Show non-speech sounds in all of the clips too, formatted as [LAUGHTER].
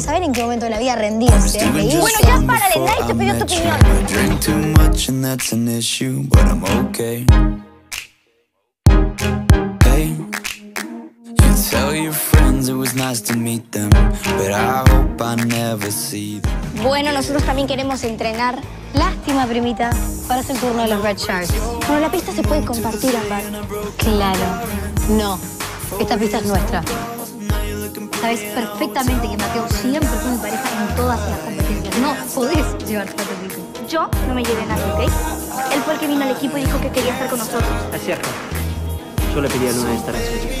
saber en qué momento de la vida rendirse. reírse. Bueno, ya párale, nadie te pidió tu opinión. Bueno, nosotros también queremos entrenar. Lástima, primita. Es el turno de los Red Sharks. Bueno, la pista se puede compartir, Ambar. Claro. No. Esta pista es nuestra. Sabes perfectamente que Mateo siempre fue mi pareja en todas las competencias. No podés llevarte a tu equipo. Yo no me llevé nadie, ¿ok? Él fue el que vino al equipo y dijo que quería estar con nosotros. Es cierto. Yo le pedí a Luna estar en su equipo.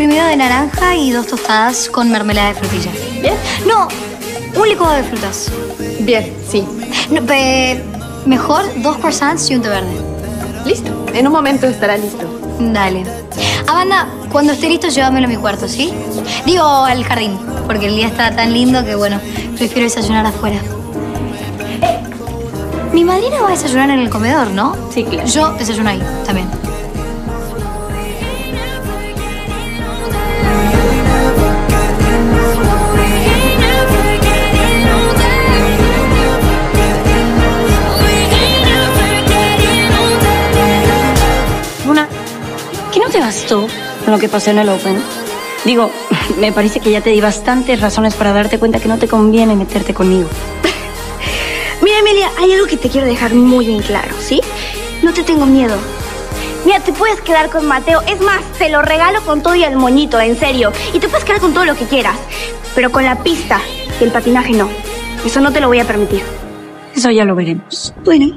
Exprimido de naranja y dos tostadas con mermelada de frutilla. ¿Bien? No, un licuado de frutas. Bien, sí. No, pe- mejor dos croissants y un té verde. Listo. En un momento estará listo. Dale. Amanda, cuando esté listo, llévamelo a mi cuarto, ¿sí? Digo, al jardín, porque el día está tan lindo que, bueno, prefiero desayunar afuera. Eh, mi madrina va a desayunar en el comedor, ¿no? Sí, claro. Yo desayuno ahí, también. Bastó con lo que pasó en el Open? Digo, [LAUGHS] me parece que ya te di bastantes razones para darte cuenta que no te conviene meterte conmigo. [LAUGHS] Mira, Emilia, hay algo que te quiero dejar muy en claro, ¿sí? No te tengo miedo. Mira, te puedes quedar con Mateo. Es más, te lo regalo con todo y el moñito, en serio. Y te puedes quedar con todo lo que quieras. Pero con la pista y el patinaje no. Eso no te lo voy a permitir. Eso ya lo veremos. Bueno,